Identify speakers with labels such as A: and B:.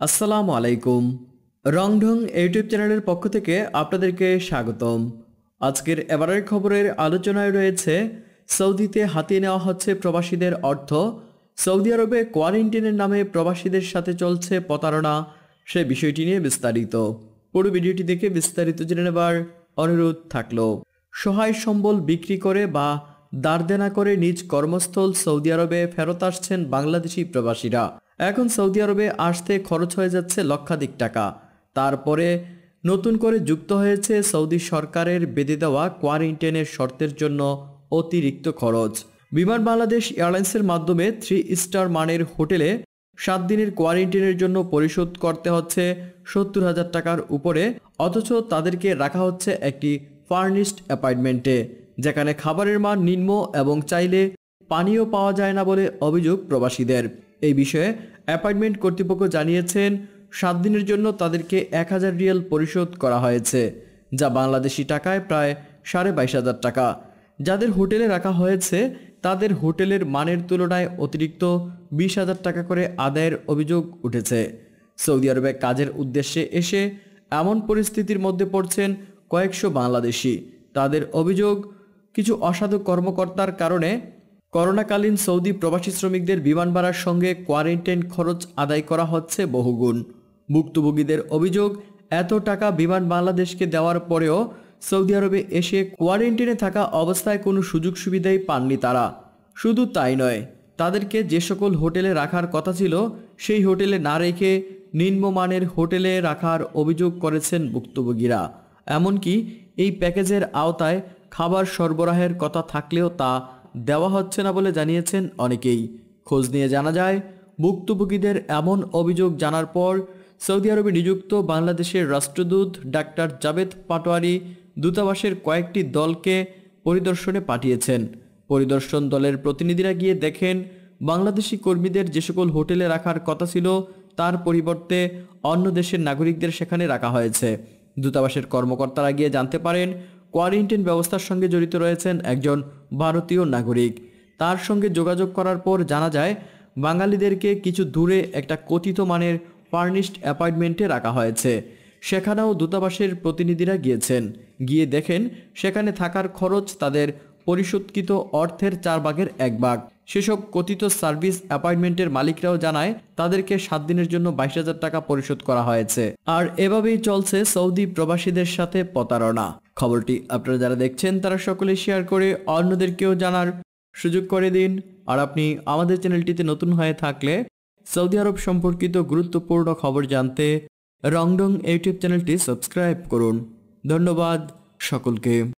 A: আসসালামু আলাইকুম। রংঢং ইউটিউব চ্যানেলের পক্ষ থেকে আপনাদেরকে স্বাগতম। আজকের এবারের খবরের আলোচনায় রয়েছে, সৌদিতে হাতিয়ে নেওয়া হচ্ছে প্রবাসীদের অর্থ। সৌদি আরবে কোয়ারেন্টিনের নামে প্রবাসীদের সাথে চলছে প্রতারণা। সে বিষয়টি নিয়ে বিস্তারিত। পুরো ভিডিওটি দেখে বিস্তারিত জেনে নেবার অনুরোধ থাকল। সহায় সম্বল বিক্রি করে বা দারদেনা করে নিজ কর্মস্থল সৌদি আরবে ফেরত আসছেন বাংলাদেশি প্রবাসীরা। এখন সৌদি আরবে আসতে খরচ হয়ে যাচ্ছে লক্ষাধিক টাকা। তারপরে নতুন করে যুক্ত হয়েছে সৌদি সরকারের বেঁধে দেওয়া কোয়ারেন্টাইনের শর্তের জন্য অতিরিক্ত খরচ। বিমান বাংলাদেশ এয়ারলাইন্সের মাধ্যমে থ্রি স্টার মানের হোটেলে সাত দিনের কোয়ারেন্টাইনের জন্য পরিশোধ করতে হচ্ছে সত্তর হাজার টাকার উপরে, অথচ তাদেরকে রাখা হচ্ছে একটি ফার্নিশড অ্যাপার্টমেন্টে, যেখানে খাবারের মান নিম্ন এবং চাইলে পানীয় পাওয়া যায় না বলে অভিযোগ প্রবাসীদের। এই বিষয়ে অ্যাপার্টমেন্ট কর্তৃপক্ষ জানিয়েছেন, সাত দিনের জন্য তাদেরকে এক হাজার রিয়াল পরিশোধ করা হয়েছে, যা বাংলাদেশি টাকায় প্রায় সাড়ে বাইশ হাজার টাকা। যাদের হোটেলে রাখা হয়েছে, তাদের হোটেলের মানের তুলনায় অতিরিক্ত বিশ হাজার টাকা করে আদায়ের অভিযোগ উঠেছে। সৌদি আরবে কাজের উদ্দেশ্যে এসে এমন পরিস্থিতির মধ্যে পড়ছেন কয়েকশো বাংলাদেশি। তাদের অভিযোগ, কিছু অসাধু কর্মকর্তার কারণে করোনাকালীন সৌদি প্রবাসী শ্রমিকদের বিমান ভাড়ার সঙ্গে কোয়ারেন্টাইন খরচ আদায় করা হচ্ছে বহুগুণ। ভুক্তভোগীদের অভিযোগ, এত টাকা বিমান বাংলাদেশকে দেওয়ার পরেও সৌদি আরবে এসে কোয়ারেন্টাইনে থাকা অবস্থায় কোনো সুযোগ সুবিধাই পাননি তারা। শুধু তাই নয়, তাদেরকে যে সকল হোটেলে রাখার কথা ছিল, সেই হোটেলে না রেখে নিম্নমানের হোটেলে রাখার অভিযোগ করেছেন ভুক্তভোগীরা। এমনকি এই প্যাকেজের আওতায় খাবার সরবরাহের কথা থাকলেও তা দেওয়া হচ্ছে না বলে জানিয়েছেন অনেকেই। খোঁজ নিয়ে জানা যায়, ভুক্তভোগীদের এমন অভিযোগ জানার পর সৌদি আরবে নিযুক্ত বাংলাদেশের রাষ্ট্রদূত ডাক্তার জাবেদ পাটোয়ারি দূতাবাসের কয়েকটি দলকে পরিদর্শনে পাঠিয়েছেন। পরিদর্শন দলের প্রতিনিধিরা গিয়ে দেখেন, বাংলাদেশি কর্মীদের যে সকল হোটেলে রাখার কথা ছিল, তার পরিবর্তে অন্য দেশের নাগরিকদের সেখানে রাখা হয়েছে। দূতাবাসের কর্মকর্তারা গিয়ে জানতে পারেন কোয়ারেন্টাইন ব্যবস্থার সঙ্গে জড়িত রয়েছেন একজন ভারতীয় নাগরিক। তার সঙ্গে যোগাযোগ করার পর জানা যায়, বাঙালিদেরকে কিছু দূরে একটা কথিত মানের ফার্নিশড অ্যাপার্টমেন্টে রাখা হয়েছে। সেখানেও দূতাবাসের প্রতিনিধিরা গিয়েছেন। গিয়ে দেখেন, সেখানে থাকার খরচ তাদের পরিশোধকৃত অর্থের চার ভাগের এক ভাগ। সেসব কথিত সার্ভিস অ্যাপার্টমেন্টের মালিকরাও জানায়, তাদেরকে সাত দিনের জন্য বাইশ হাজার টাকা পরিশোধ করা হয়েছে। আর এভাবেই চলছে সৌদি প্রবাসীদের সাথে প্রতারণা। খবরটি আপনারা যারা দেখছেন, তারা সকলে শেয়ার করে অন্যদেরকেও জানার সুযোগ করে দিন। আর আপনি আমাদের চ্যানেলটিতে নতুন হয়ে থাকলে সৌদি আরব সম্পর্কিত গুরুত্বপূর্ণ খবর জানতে রংডং ইউটিউব চ্যানেলটি সাবস্ক্রাইব করুন। ধন্যবাদ সকলকে।